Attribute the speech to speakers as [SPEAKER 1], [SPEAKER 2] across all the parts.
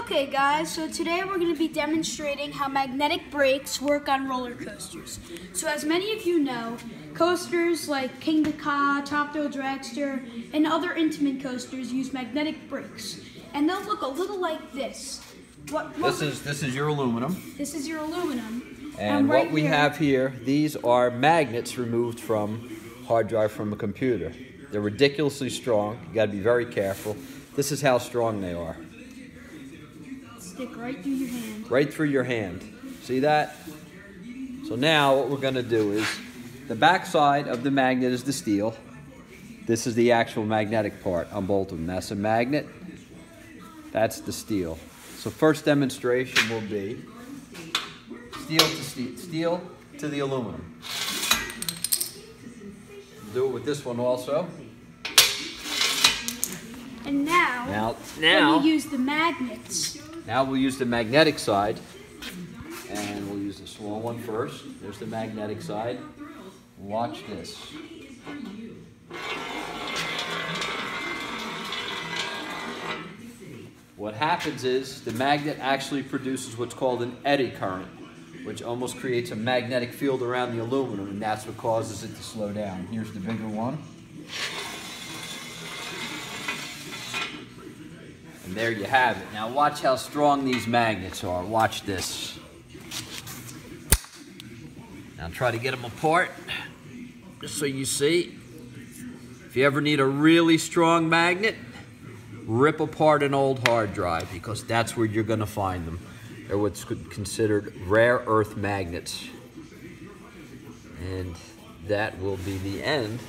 [SPEAKER 1] Okay guys, so today we're going to be demonstrating how magnetic brakes work on roller coasters. So as many of you know, coasters like Kingda Ka, Top Thrill Dragster, and other Intamin coasters use magnetic brakes. And they'll look a little like this.
[SPEAKER 2] What, what this is this is your aluminum.
[SPEAKER 1] This is your aluminum.
[SPEAKER 2] And, right what we here, have here, these are magnets removed from hard drive from a computer. They're ridiculously strong. You got to be very careful. This is how strong they are
[SPEAKER 1] stick right through your hand.
[SPEAKER 2] Right through your hand. See that? So now what we're going to do is the back side of the magnet is the steel. This is the actual magnetic part on both of them. That's a magnet. That's the steel. So first demonstration will be steel to steel, steel to the aluminum. Do it with this one also.
[SPEAKER 1] And now,
[SPEAKER 2] now, now
[SPEAKER 1] we use the magnets
[SPEAKER 2] now we'll use the magnetic side. And we'll use the small one first. There's the magnetic side. Watch this. What happens is the magnet actually produces what's called an eddy current, which almost creates a magnetic field around the aluminum, and that's what causes it to slow down. Here's the bigger one. And there you have it. Now watch how strong these magnets are. Watch this. Now try to get them apart, just so you see. If you ever need a really strong magnet, rip apart an old hard drive because that's where you're going to find them. They're what's considered rare earth magnets. And that will be the end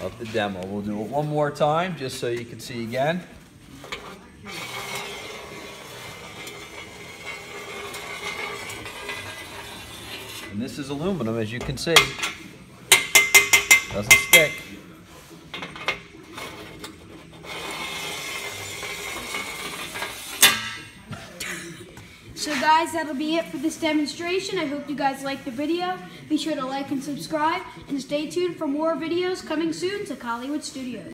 [SPEAKER 2] of the demo. We'll do it one more time just so you can see again. And this is aluminum, as you can see. Doesn't stick.
[SPEAKER 1] So guys, that'll be it for this demonstration. I hope you guys liked the video. Be sure to like and subscribe, and stay tuned for more videos coming soon to Coliwood Studios.